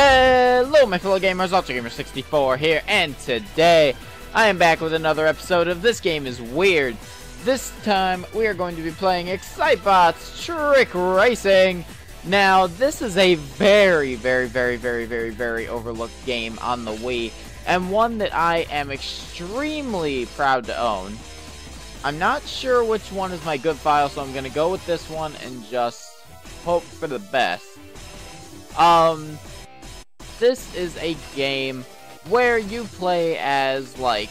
Hello, my fellow gamers, UltraGamer64 here, and today I am back with another episode of This Game is Weird. This time, we are going to be playing Excitebots Trick Racing. Now, this is a very, very, very, very, very, very overlooked game on the Wii, and one that I am extremely proud to own. I'm not sure which one is my good file, so I'm going to go with this one and just hope for the best. Um, this is a game where you play as, like,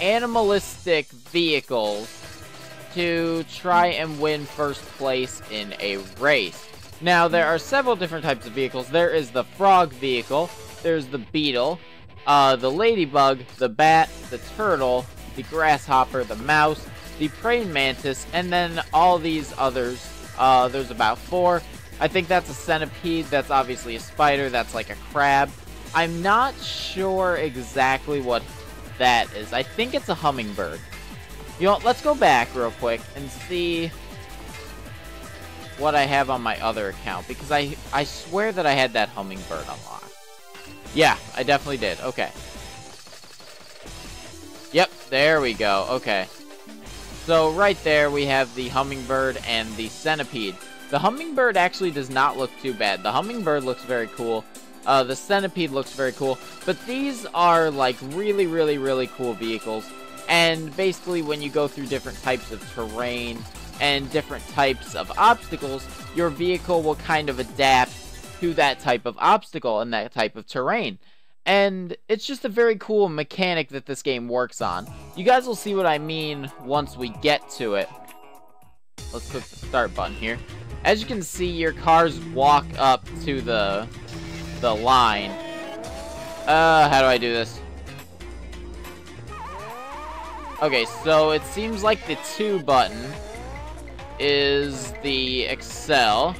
animalistic vehicles to try and win first place in a race. Now, there are several different types of vehicles. There is the frog vehicle, there's the beetle, uh, the ladybug, the bat, the turtle, the grasshopper, the mouse, the praying mantis, and then all these others. Uh, there's about four. I think that's a centipede. That's obviously a spider. That's like a crab. I'm not sure exactly what that is. I think it's a hummingbird. You know, let's go back real quick and see what I have on my other account. Because I, I swear that I had that hummingbird unlocked. Yeah, I definitely did. Okay. Yep, there we go. Okay. So right there we have the hummingbird and the centipede. The hummingbird actually does not look too bad. The hummingbird looks very cool. Uh, the centipede looks very cool. But these are like really, really, really cool vehicles. And basically when you go through different types of terrain and different types of obstacles, your vehicle will kind of adapt to that type of obstacle and that type of terrain. And it's just a very cool mechanic that this game works on. You guys will see what I mean once we get to it. Let's click the start button here. As you can see, your cars walk up to the the line. Uh, how do I do this? Okay, so it seems like the 2 button is the accel.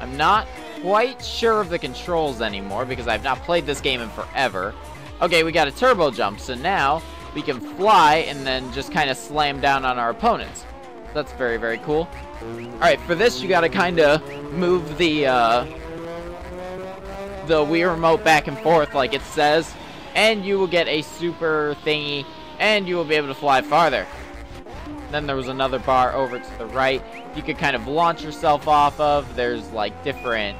I'm not quite sure of the controls anymore because I've not played this game in forever. Okay, we got a turbo jump, so now we can fly and then just kind of slam down on our opponents. That's very, very cool. Alright, for this you gotta kinda move the, uh, the Wii Remote back and forth like it says, and you will get a super thingy, and you will be able to fly farther. Then there was another bar over to the right you could kind of launch yourself off of. There's like different...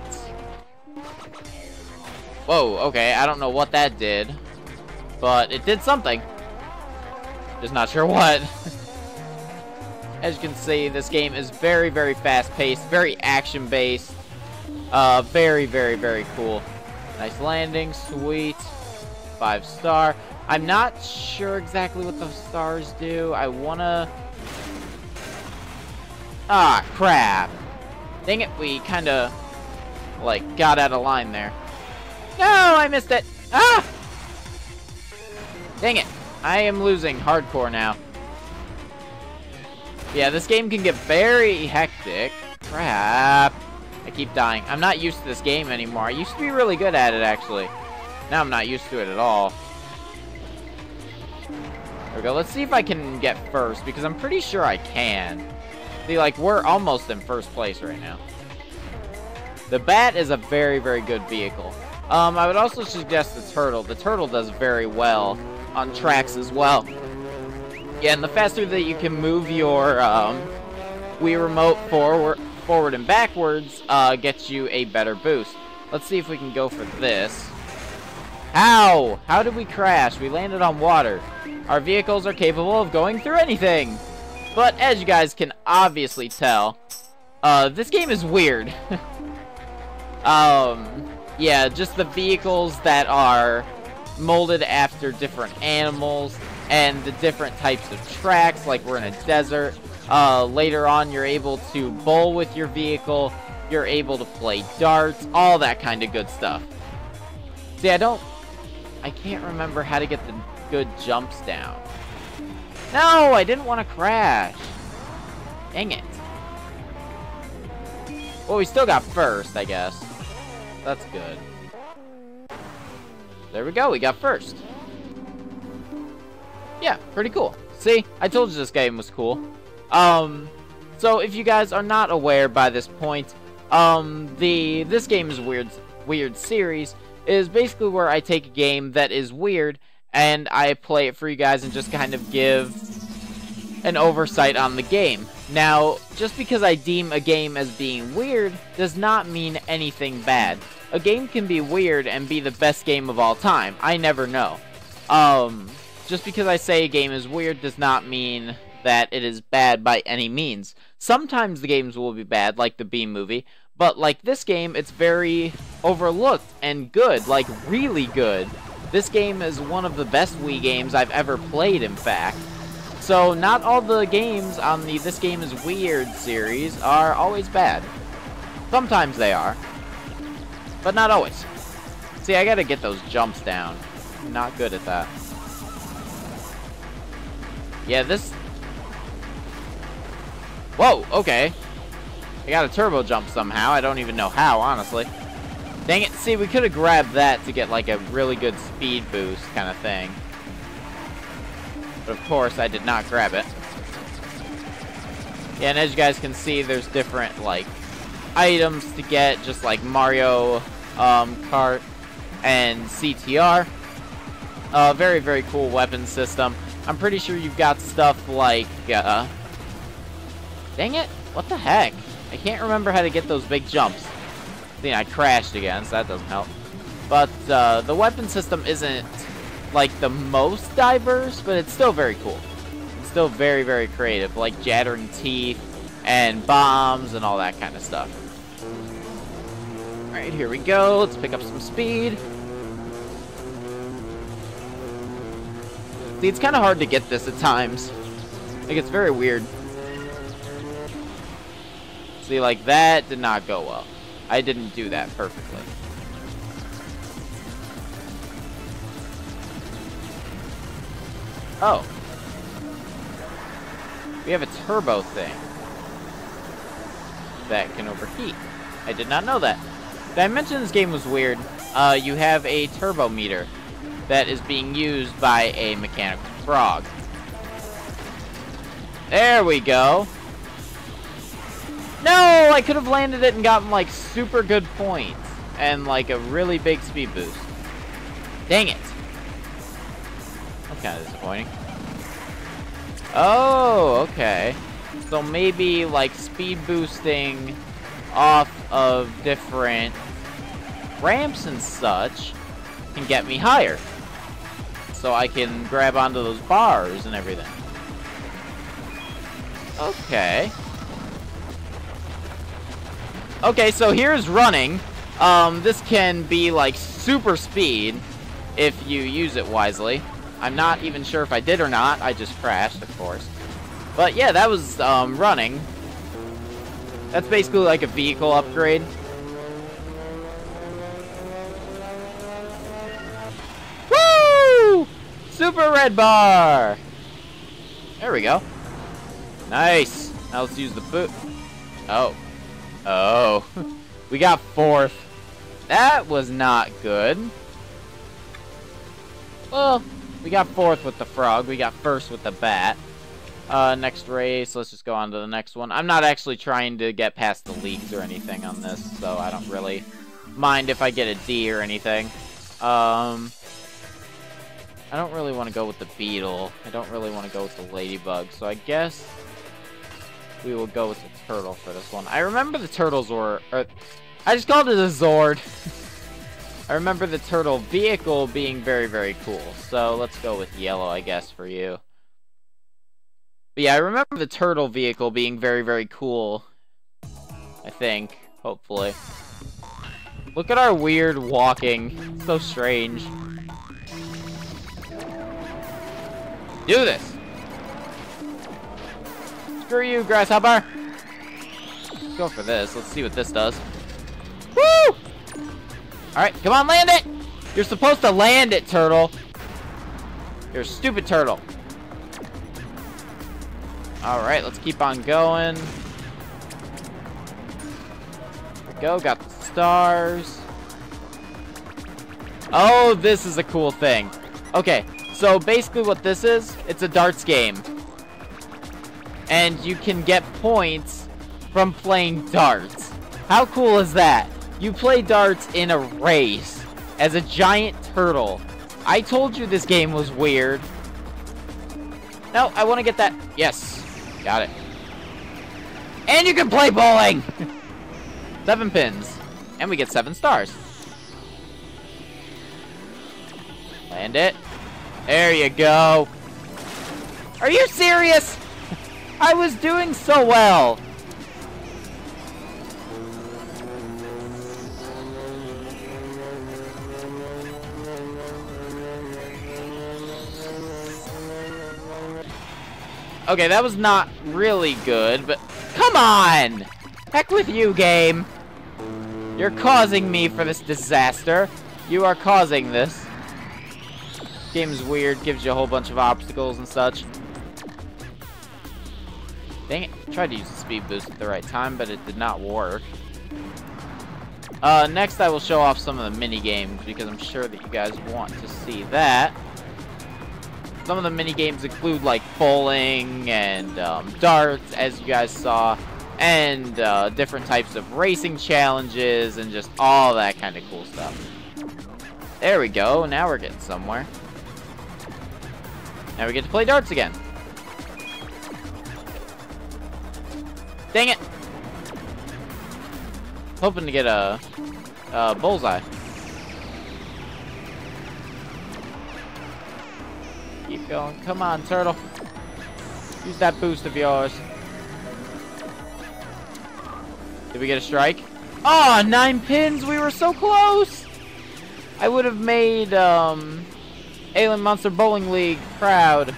Whoa, okay, I don't know what that did, but it did something. Just not sure what. As you can see, this game is very, very fast-paced, very action-based. Uh, very, very, very cool. Nice landing, sweet. Five star. I'm not sure exactly what those stars do. I wanna... Ah, crap. Dang it, we kinda, like, got out of line there. No, I missed it! Ah! Dang it. I am losing hardcore now. Yeah, this game can get very hectic. Crap. I keep dying. I'm not used to this game anymore. I used to be really good at it, actually. Now I'm not used to it at all. There we go. Let's see if I can get first, because I'm pretty sure I can. See, like, we're almost in first place right now. The Bat is a very, very good vehicle. Um, I would also suggest the Turtle. The Turtle does very well on tracks as well. Yeah, and the faster that you can move your um, Wii Remote forward, forward and backwards uh, gets you a better boost. Let's see if we can go for this. How? How did we crash? We landed on water. Our vehicles are capable of going through anything. But as you guys can obviously tell, uh, this game is weird. um, yeah, just the vehicles that are molded after different animals and the different types of tracks, like we're in a desert. Uh, later on, you're able to bowl with your vehicle. You're able to play darts, all that kind of good stuff. See, I don't... I can't remember how to get the good jumps down. No, I didn't want to crash. Dang it. Well, we still got first, I guess. That's good. There we go, we got first. Yeah, pretty cool. See, I told you this game was cool. Um, so if you guys are not aware by this point, Um, the this game is weird weird series is basically where I take a game that is weird and I play it for you guys and just kind of give an oversight on the game. Now, just because I deem a game as being weird does not mean anything bad. A game can be weird and be the best game of all time. I never know. Um, just because I say a game is weird does not mean that it is bad by any means. Sometimes the games will be bad, like the Bee movie, but like this game, it's very overlooked and good, like really good. This game is one of the best Wii games I've ever played, in fact. So not all the games on the This Game is Weird series are always bad. Sometimes they are, but not always. See, I gotta get those jumps down. Not good at that. Yeah, this... Whoa, okay. I got a turbo jump somehow. I don't even know how, honestly. Dang it. See, we could have grabbed that to get, like, a really good speed boost kind of thing. But, of course, I did not grab it. Yeah, and as you guys can see, there's different, like, items to get, just like Mario um, Kart and CTR. Uh, very, very cool weapon system. I'm pretty sure you've got stuff like, uh... Dang it! What the heck? I can't remember how to get those big jumps. See, I crashed again, so that doesn't help. But uh, the weapon system isn't like the most diverse, but it's still very cool. It's still very, very creative, like jattering teeth and bombs and all that kind of stuff. Alright, here we go. Let's pick up some speed. See, it's kind of hard to get this at times. Like, it's very weird. See, like, that did not go well. I didn't do that perfectly. Oh. We have a turbo thing. That can overheat. I did not know that. I mention this game was weird? Uh, you have a turbo meter that is being used by a mechanical frog. There we go. No, I could have landed it and gotten, like, super good points. And, like, a really big speed boost. Dang it. That's kind of disappointing. Oh, okay. So maybe, like, speed boosting off of different ramps and such can get me higher. So I can grab onto those bars and everything. Okay. Okay, so here's running. Um, this can be like super speed if you use it wisely. I'm not even sure if I did or not. I just crashed, of course. But yeah, that was um, running. That's basically like a vehicle upgrade. Super red bar! There we go. Nice. Now let's use the boot. Oh. Oh. we got fourth. That was not good. Well, we got fourth with the frog. We got first with the bat. Uh, next race, let's just go on to the next one. I'm not actually trying to get past the leagues or anything on this, so I don't really mind if I get a D or anything. Um, I don't really want to go with the beetle. I don't really want to go with the ladybug, so I guess we will go with the turtle for this one. I remember the turtles were... Or, I just called it a Zord. I remember the turtle vehicle being very, very cool. So let's go with yellow, I guess, for you. But yeah, I remember the turtle vehicle being very, very cool. I think, hopefully. Look at our weird walking. So strange. Do this! Screw you, grasshopper! Let's go for this. Let's see what this does. Woo! Alright, come on, land it! You're supposed to land it, turtle. You're a stupid turtle. Alright, let's keep on going. go, got the stars. Oh, this is a cool thing. Okay, so basically what this is, it's a darts game and you can get points from playing darts. How cool is that? You play darts in a race as a giant turtle. I told you this game was weird. No, I want to get that. Yes. Got it. And you can play bowling! seven pins. And we get seven stars. Land it. There you go. Are you serious? I was doing so well. Okay, that was not really good, but come on! Heck with you, game. You're causing me for this disaster. You are causing this. Game's weird, gives you a whole bunch of obstacles and such. Dang it, tried to use the speed boost at the right time, but it did not work. Uh, next I will show off some of the mini games because I'm sure that you guys want to see that. Some of the mini games include like bowling and um, darts, as you guys saw, and uh, different types of racing challenges and just all that kind of cool stuff. There we go. Now we're getting somewhere. Now we get to play darts again. Dang it! Hoping to get a, a bullseye. Keep going. Come on, turtle. Use that boost of yours. Did we get a strike? Oh, nine pins! We were so close! I would have made, um, Alien Monster Bowling League crowd.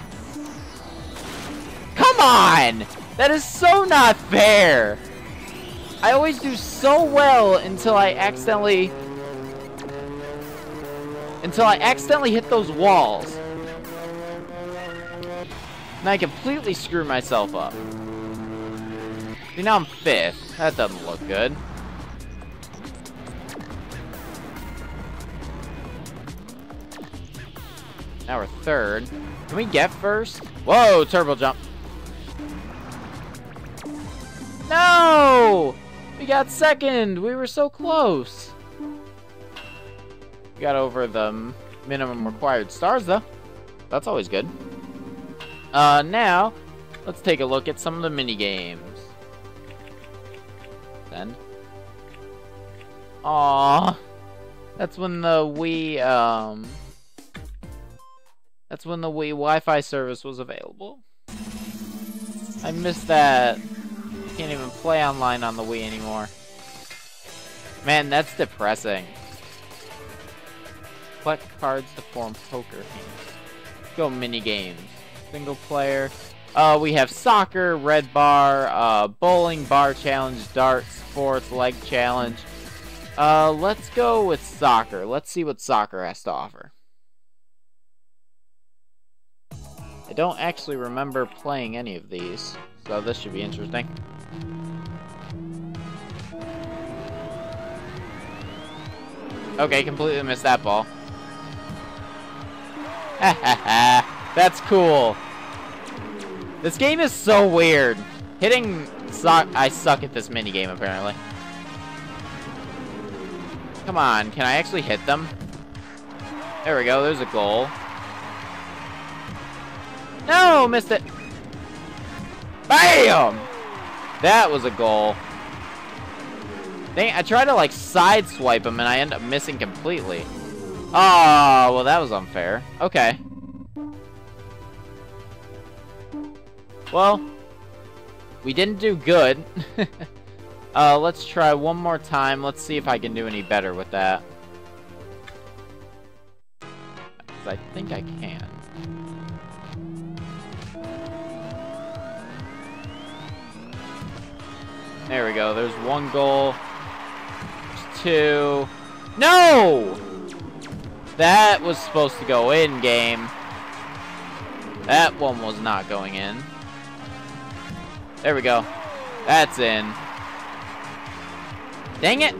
Come on! That is so not fair! I always do so well until I accidentally... Until I accidentally hit those walls. And I completely screw myself up. See, now I'm fifth. That doesn't look good. Now we're third. Can we get first? Whoa, turbo jump. No! We got second! We were so close! We got over the minimum required stars, though. That's always good. Uh, now, let's take a look at some of the mini games. Then. Aww. That's when the Wii, um... That's when the Wii Wi-Fi service was available. I missed that. Can't even play online on the Wii anymore. Man, that's depressing. Collect cards to form poker games. Go mini games. Single player. Uh, we have soccer, red bar, uh, bowling, bar challenge, darts, sports, leg challenge. Uh, let's go with soccer. Let's see what soccer has to offer. I don't actually remember playing any of these, so this should be interesting. Okay, completely missed that ball. That's cool. This game is so weird. Hitting. I suck at this mini game apparently. Come on, can I actually hit them? There we go, there's a goal. No, missed it. Bam! That was a goal. Dang, I tried to like side swipe him and I end up missing completely. Oh, well that was unfair. Okay. Well, we didn't do good. uh, let's try one more time. Let's see if I can do any better with that. I think I can. There we go. There's one goal. There's two. No! That was supposed to go in, game. That one was not going in. There we go. That's in. Dang it!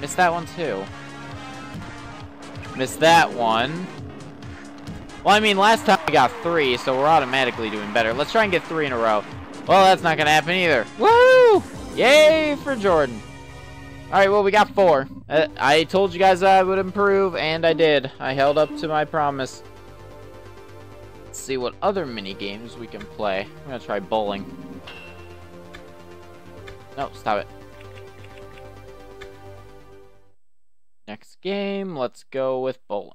Missed that one too. Missed that one. Well, I mean, last time we got three, so we're automatically doing better. Let's try and get three in a row. Well, that's not going to happen either. Woo! Yay for Jordan. Alright, well, we got four. Uh, I told you guys I would improve, and I did. I held up to my promise. Let's see what other mini games we can play. I'm gonna try bowling. No, stop it. Next game, let's go with bowling.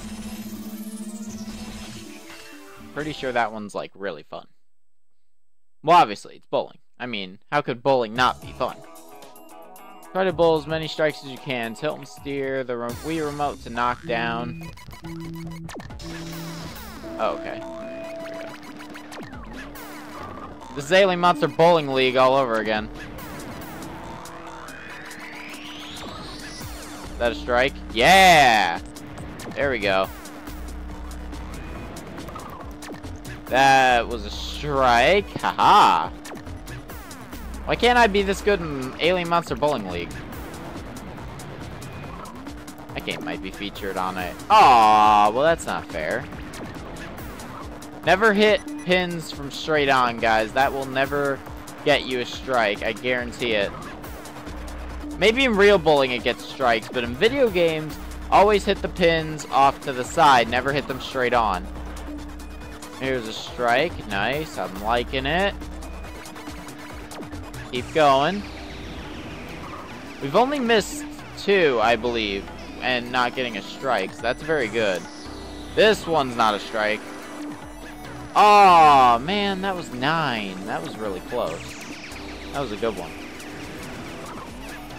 Pretty sure that one's, like, really fun. Well, obviously, it's bowling. I mean, how could bowling not be fun? Try to bowl as many strikes as you can. Tilt and steer the Wii remote to knock down. Oh, okay. The Alien Monster Bowling League all over again. Is that a strike? Yeah! There we go. That was a strike. Haha. -ha. Why can't I be this good in Alien Monster Bowling League? That game might be featured on it. Aw, well that's not fair. Never hit pins from straight on, guys. That will never get you a strike. I guarantee it. Maybe in real bowling it gets strikes, but in video games, always hit the pins off to the side. Never hit them straight on. Here's a strike. Nice. I'm liking it. Keep going. We've only missed two, I believe, and not getting a strike, so that's very good. This one's not a strike. Oh man, that was nine. That was really close. That was a good one.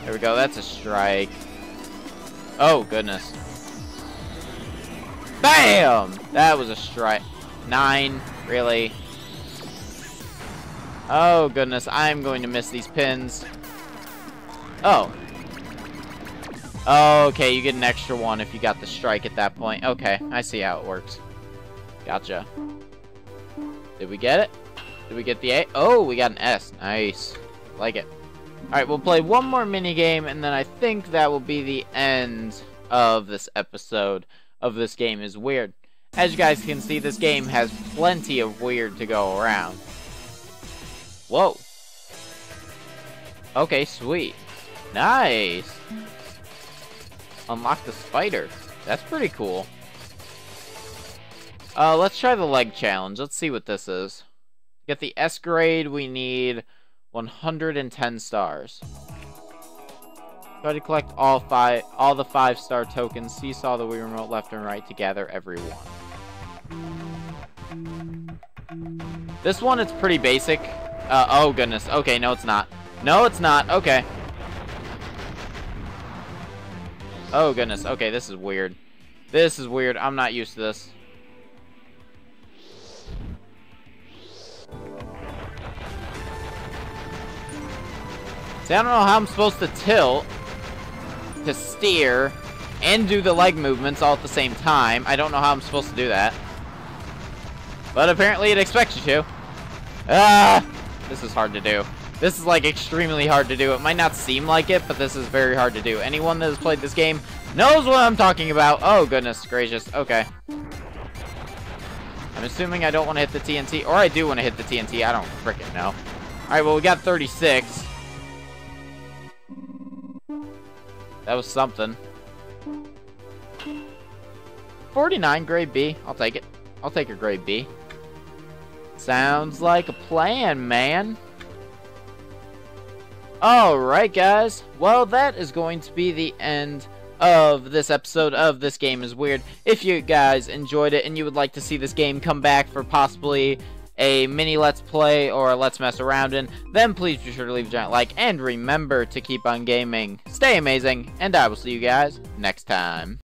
There we go, that's a strike. Oh, goodness. BAM! That was a strike. Nine, really? Oh, goodness. I'm going to miss these pins. Oh. Okay, you get an extra one if you got the strike at that point. Okay, I see how it works. Gotcha. Did we get it? Did we get the A? Oh, we got an S. Nice. Like it. Alright, we'll play one more mini game, and then I think that will be the end of this episode of This Game is Weird. As you guys can see, this game has plenty of weird to go around. Whoa. Okay, sweet. Nice. Unlock the spider. That's pretty cool. Uh, let's try the leg challenge. Let's see what this is. Get the S grade, we need 110 stars. Try to collect all five, all the five star tokens. Seesaw the Wii remote left and right to gather every one. This one, it's pretty basic. Uh, oh, goodness. Okay, no, it's not. No, it's not. Okay. Oh, goodness. Okay, this is weird. This is weird. I'm not used to this. See, I don't know how I'm supposed to tilt, to steer, and do the leg movements all at the same time. I don't know how I'm supposed to do that. But apparently it expects you to. Ah! This is hard to do. This is, like, extremely hard to do. It might not seem like it, but this is very hard to do. Anyone that has played this game knows what I'm talking about. Oh, goodness gracious. Okay. I'm assuming I don't want to hit the TNT, or I do want to hit the TNT. I don't freaking know. Alright, well, we got 36. That was something. 49, grade B. I'll take it. I'll take a grade B. Sounds like a plan, man. Alright, guys. Well, that is going to be the end of this episode of This Game is Weird. If you guys enjoyed it and you would like to see this game come back for possibly a mini Let's Play or Let's Mess Around in, then please be sure to leave a giant like and remember to keep on gaming. Stay amazing, and I will see you guys next time.